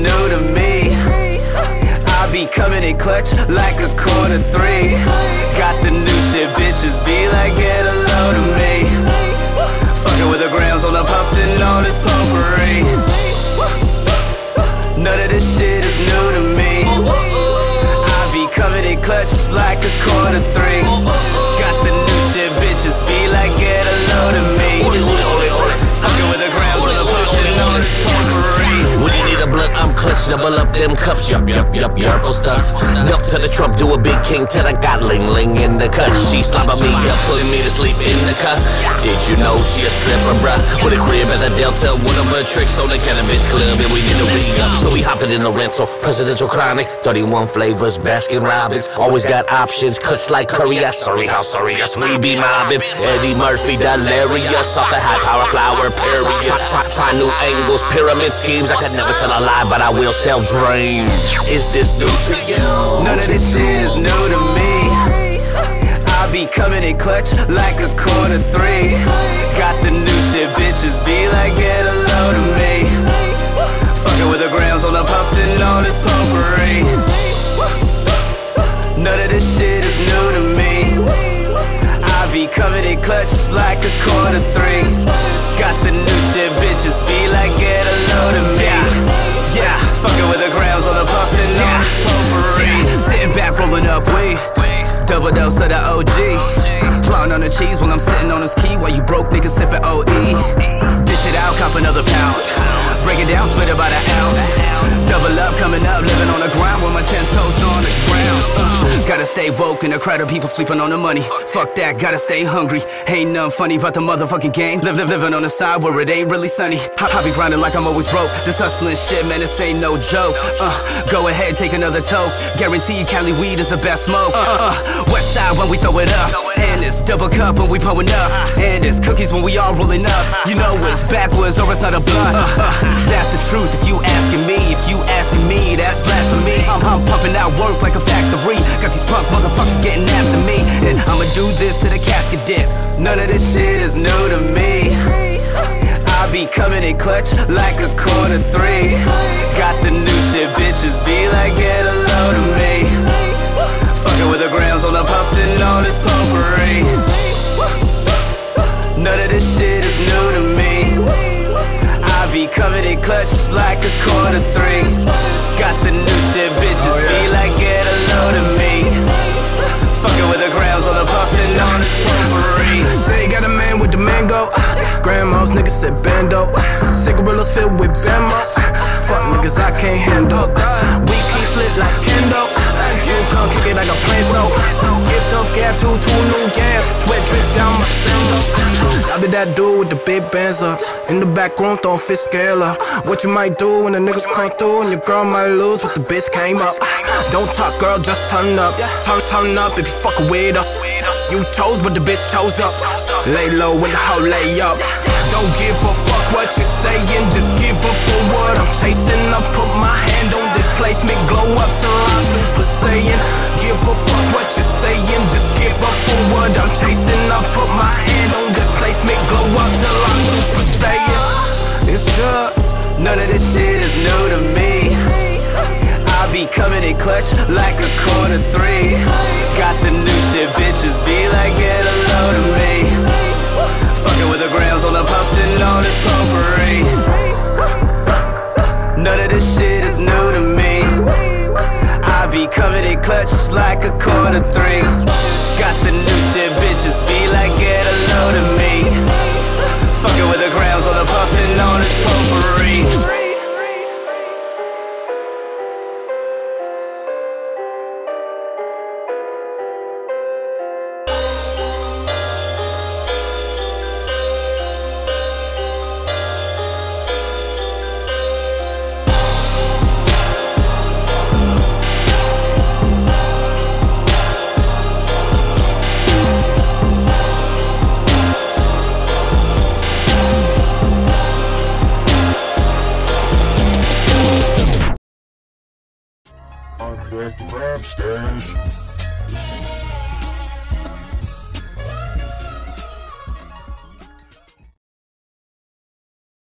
new to me. I be coming in clutch like a quarter three. Got the new shit, bitches be like, get a load of me. Fucking with the grams on the puffin' on this potpourri. None of this shit is new to me. I be coming in clutch like a quarter three. Blunt, double up them cups. Yup, yup, yup, purple stuff. Milk to the trunk, do a big king till I got ling ling in the cut. She slobbing me up, putting me to sleep in the cut. Did you know she a stripper, bruh? With a crib at the Delta, one of her tricks on the cannabis club, and we did a re up. So we hopping in the rental, presidential chronic, 31 flavors, Baskin Robbins. Always got options, cuts like curry. Yeah, sorry, how sorry, yes, we be mobbing. Eddie Murphy, delirious, off the high power flower, period. Try, try, try new angles, pyramid schemes. I could never tell a lie, but I will sell dreams. Is this new to you? None of this shit is new to me. I be coming in clutch like a quarter three. Got the new shit, bitches be like, get a load of me. Fucking with the grams on the puffin' on this potpourri. None of this shit is new to me. I be coming in clutch like a quarter three. Got the new shit, bitches be like, get a load of me. Yeah, Double dose of the OG. Plotting on the cheese while I'm sitting on this key while you broke niggas stay woke in a crowd of people sleeping on the money. Fuck that, gotta stay hungry. Ain't nothing funny about the motherfucking game. Live, live, living on the side where it ain't really sunny. I, I be grinding like I'm always broke. This hustling shit, man, this ain't no joke. Uh, go ahead, take another toke. Guarantee Cali weed is the best smoke. Uh, uh, West side when we throw it up. And it's double cup when we pulling up. And it's cookies when we all rolling up. You know it's backwards or it's not a blunt. Uh, uh, that's the truth if you asking me. If you asking me, that's blasphemy. I'm, I'm pumping out work like a factory. Got these in clutch like a quarter three. Got the new shit, bitches be like, get a load of me. Fucking with the grams on the puffin' on this potpourri. None of this shit is new to me. I be coming in clutch like a quarter three. Got the new shit, bitches oh, be like, get a load of me. Cigarillos filled with. Fuck niggas I can't handle. We keep lit like kendo. You come kick it like a plan stove. Gift of gab, two, two new gas. Sweat drip down my sandals. I be that dude with the big bands up. In the back room, throwing fish scale up. What you might do when the niggas crank through and your girl might lose, but the bitch came up. Don't talk, girl, just turn up. Turn, turn up if you fuckin' with us. You chose, but the bitch chose up. Lay low when the hoe lay up. Don't give a fuck what you're saying, just give up for what I'm chasing. I put my hand on this placement, glow up till I'm super saiyan. Give a fuck what you're saying, just give up for what I'm chasing. I put my hand on this placement, glow up till I'm super saiyan. It's up. None of this shit is new to me. I be coming in clutch like a quarter three. Got the clutch like a quarter three. Rap stars.